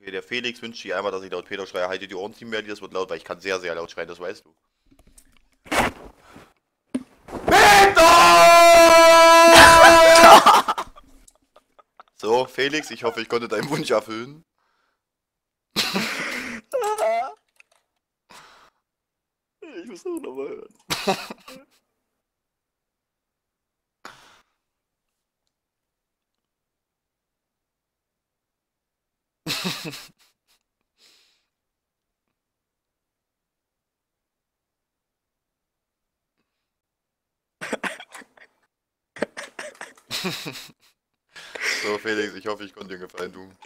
Okay, der Felix wünscht sich einmal, dass ich laut Peter schreie, halte die Ohren ziehen werde, das wird laut, weil ich kann sehr, sehr laut schreien, das weißt du. Peter! so, Felix, ich hoffe, ich konnte deinen Wunsch erfüllen. Ich muss auch nochmal hören. so, Felix, ich hoffe, ich konnte dir einen Gefallen tun.